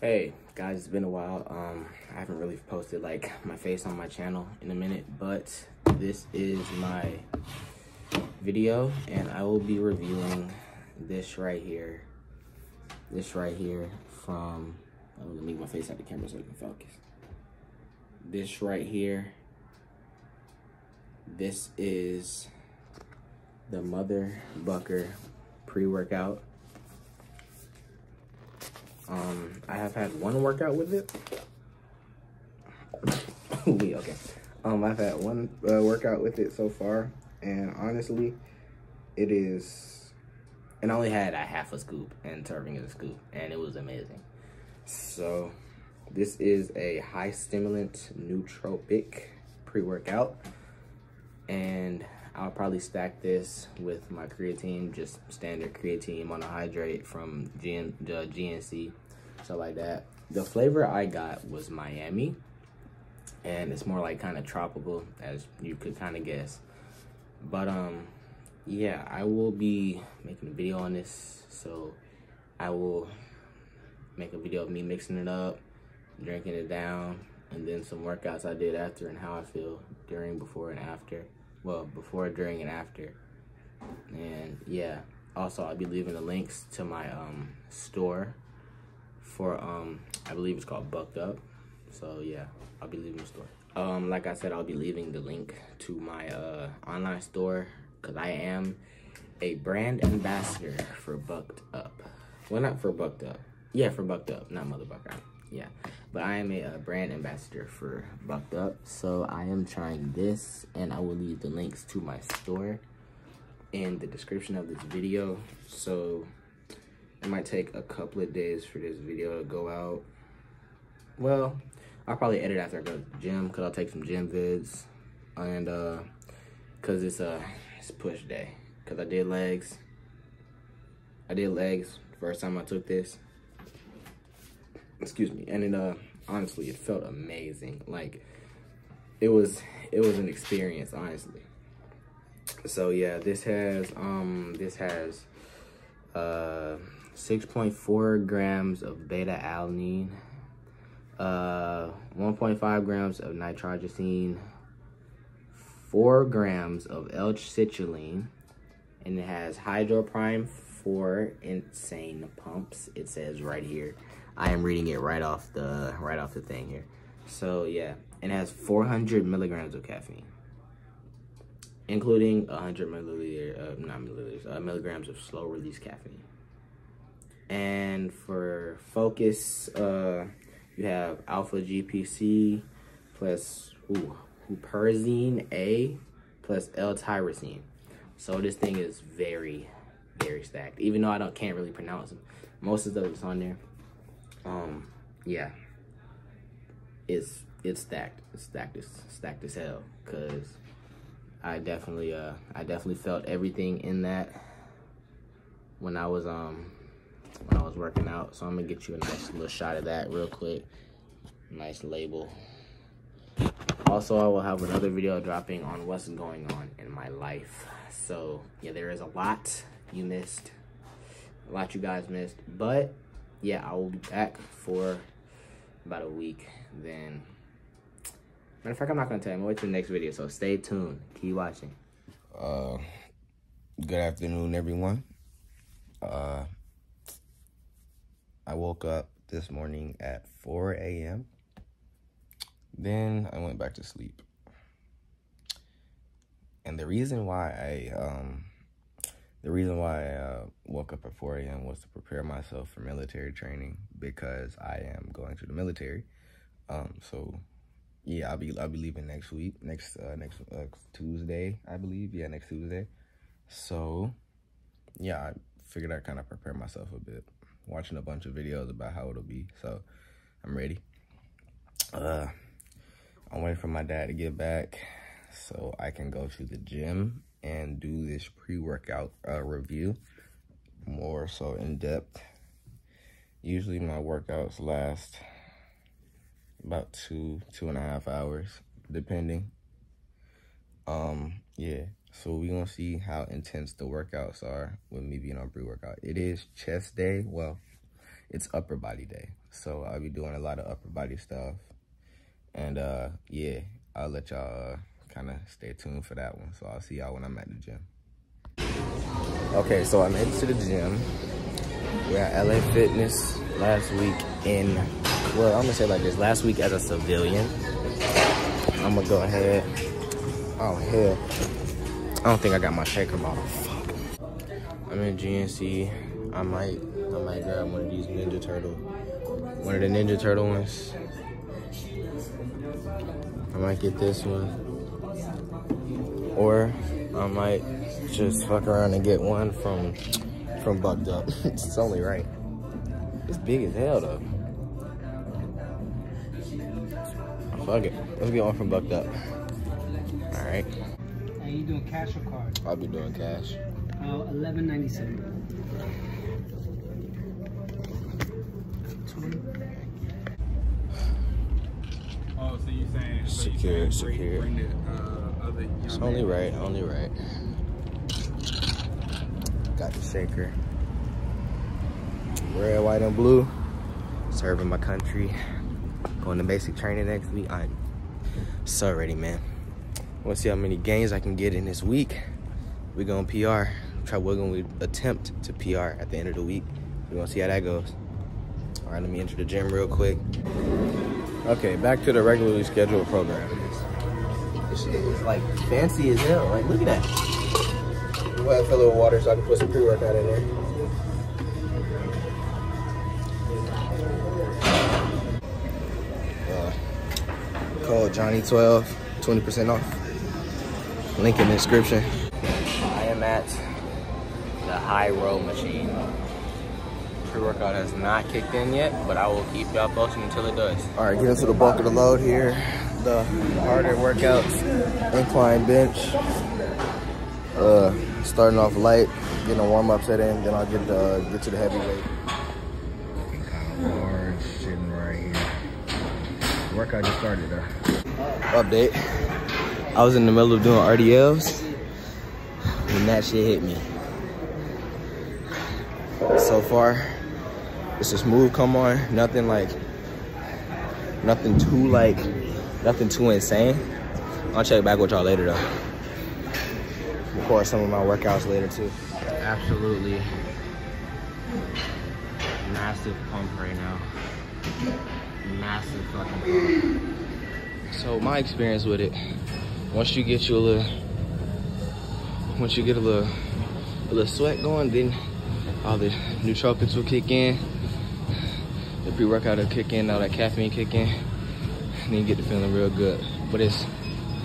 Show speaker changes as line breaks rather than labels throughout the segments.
Hey guys, it's been a while. Um, I haven't really posted like my face on my channel in a minute, but this is my video and I will be reviewing this right here. This right here from, I'm gonna move my face out the camera so I can focus. This right here, this is the Mother Bucker pre-workout um, I have had one workout with it. okay. Um, I've had one uh, workout with it so far, and honestly, it is. And I only had a half a scoop and serving of a scoop, and it was amazing. So, this is a high stimulant nootropic pre-workout, and I'll probably stack this with my creatine, just standard creatine monohydrate from GN, uh, GNC, stuff like that. The flavor I got was Miami, and it's more like kind of tropical, as you could kind of guess. But um, yeah, I will be making a video on this, so I will make a video of me mixing it up, drinking it down, and then some workouts I did after and how I feel during, before, and after well, before, during, and after. And yeah, also I'll be leaving the links to my um, store for, um, I believe it's called Bucked Up. So yeah, I'll be leaving the store. Um, like I said, I'll be leaving the link to my uh, online store because I am a brand ambassador for Bucked Up. Well, not for Bucked Up. Yeah, for Bucked Up, not Mother yeah but i am a, a, brand ambassador for bucked up so i am trying this and i will leave the links to my store in the description of this video so it might take a couple of days for this video to go out. Well i'll probably edit after i go to the gym because i'll take some gym vids. And uh because it's a it's push day. Because i did legs. I did legs first time i took this. Excuse me. And it uh honestly it felt amazing. Like it was it was an experience honestly. So yeah this has um this has uh 6.4 grams of beta alanine uh 1.5 grams of Nitrosigine 4 grams of l-citrulline and it has hydroprime 4 insane pumps it says right here I am reading it right off the right off the thing here. So yeah, it has 400 milligrams of caffeine, including 100 milliliter, uh, not milliliters, uh, milligrams of slow release caffeine. And for focus, uh, you have alpha GPC plus ooh, huperzine A plus L-tyrosine. So this thing is very, very stacked. Even though I don't can't really pronounce them, most of those on there um, yeah, it's it's stacked. It's stacked as stacked as hell. Cause I definitely uh I definitely felt everything in that when I was um when I was working out. So I'm gonna get you a nice little shot of that real quick. Nice label. Also, I will have another video dropping on what's going on in my life. So yeah, there is a lot you missed, a lot you guys missed, but yeah, I will be back for about a week. Then, matter of fact, I'm not gonna tell you. I'm gonna wait till the next video. So stay tuned. Keep watching.
Uh, good afternoon, everyone. Uh, I woke up this morning at 4 a.m. Then I went back to sleep. And the reason why I um the reason why I uh, woke up at 4 a.m. was to prepare myself for military training because I am going to the military. Um, so yeah, I'll be I'll be leaving next week, next uh, next uh, Tuesday, I believe. Yeah, next Tuesday. So yeah, I figured I'd kind of prepare myself a bit, watching a bunch of videos about how it'll be. So I'm ready. Uh, I'm waiting for my dad to get back so I can go to the gym and do this pre-workout uh, review more so in depth. Usually my workouts last about two, two and a half hours, depending. Um, yeah, so we're gonna see how intense the workouts are with me being on pre-workout. It is chest day, well,
it's upper body day. So I'll be doing a lot of upper body stuff. And uh, yeah, I'll let y'all uh, kind of stay tuned for that one. So I'll see y'all when I'm at the gym. Okay, so I made it to the gym. We're at LA Fitness last week in, well, I'm gonna say like this, last week as a civilian. I'm gonna go ahead. Oh, hell. I don't think I got my shaker bottle. Fuck. I'm in GNC. I might, I might grab one of these Ninja Turtle, one of the Ninja Turtle ones. I might get this one. Or I might just fuck around and get one from from Bucked Up. it's only right. It's big as hell though. Fuck it. Let's get one from Bucked Up. Alright.
Are you doing cash or card?
I'll be doing cash.
Uh, eleven ninety seven.
Oh, so you saying so you
Secure,
saying
secure.
Bring, bring the uh, other young
It's only right, only right. Got the shaker. Red, white, and blue. Serving my country. Going to basic training next week. I'm so ready, man. Want to see how many gains I can get in this week. we going to PR. Try, we're going to attempt to PR at the end of the week. We're going to see how that goes. All right, let me enter the gym real quick. Okay, back to the regularly scheduled program. This shit is like fancy as hell. Like, look at that. We'll have fill it with water so I can put some pre-workout in there. Uh, code Johnny12, 20% off. Link in the description. I am at the high row machine. Pre-workout has not kicked in yet, but I will keep y'all posted until it does. All right, get into the bulk of the load here. The harder workouts, incline bench. Uh, starting off light, getting a warm up set in, then I'll get the get to the heavy weight. Kind of hard, sitting right here. Workout just started though. Update. I was in the middle of doing RDLs, and that shit hit me. So far, it's a smooth come on. Nothing like, nothing too like, nothing too insane. I'll check back with y'all later though. Record some of my workouts later too. Absolutely massive pump right now. Massive fucking pump. So my experience with it, once you get you a little, once you get a little, a little sweat going, then all the nootropics will kick in. The pre-workout will kick in, all that caffeine kick in, and then you get the feeling real good. But it's,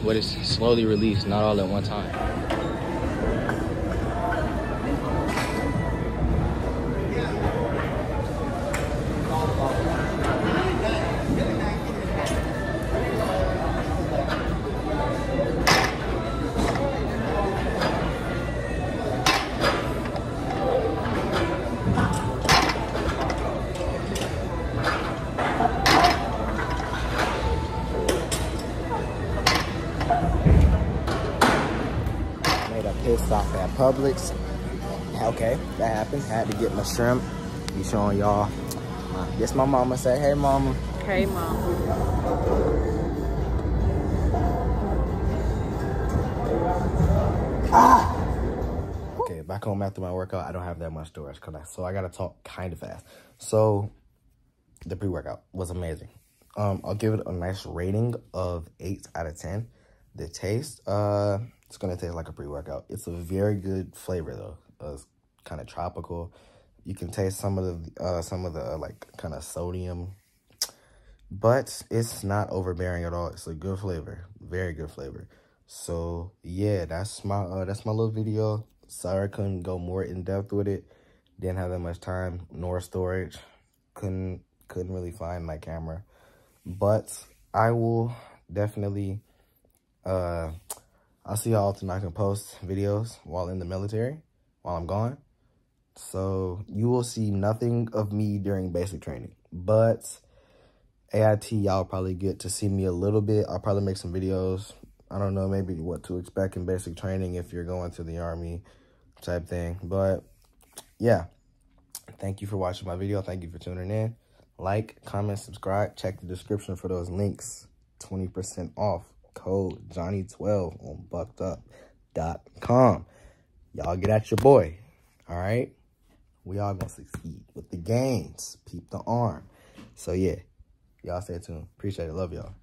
but it's slowly released, not all at one time. Publix. Okay, that happened. Had to get my shrimp. Be showing y'all. Yes, my mama said, hey mama.
Hey, mom.
Okay, back home after my workout, I don't have that much storage, cause I, so I gotta talk kind of fast. So, the pre-workout was amazing. Um, I'll give it a nice rating of eight out of ten. The taste, uh, it's gonna taste like a pre-workout. It's a very good flavor though. Uh, it's kind of tropical. You can taste some of the uh, some of the uh, like kind of sodium, but it's not overbearing at all. It's a good flavor, very good flavor. So yeah, that's my uh, that's my little video. Sorry I couldn't go more in depth with it. Didn't have that much time nor storage. Couldn't couldn't really find my camera, but I will definitely. Uh, I'll see y'all tonight. I can post videos while in the military, while I'm gone. So you will see nothing of me during basic training, but AIT, y'all probably get to see me a little bit. I'll probably make some videos. I don't know, maybe what to expect in basic training if you're going to the army type thing. But yeah, Thank you for watching my video. Thank you for tuning in. Like, comment, subscribe. Check the description for those links. 20% off. Code Johnny12 on buckedup.com. Y'all get at your boy. All right? We all gonna succeed with the gains. Peep the arm. So, yeah. Y'all stay tuned. Appreciate it. Love y'all.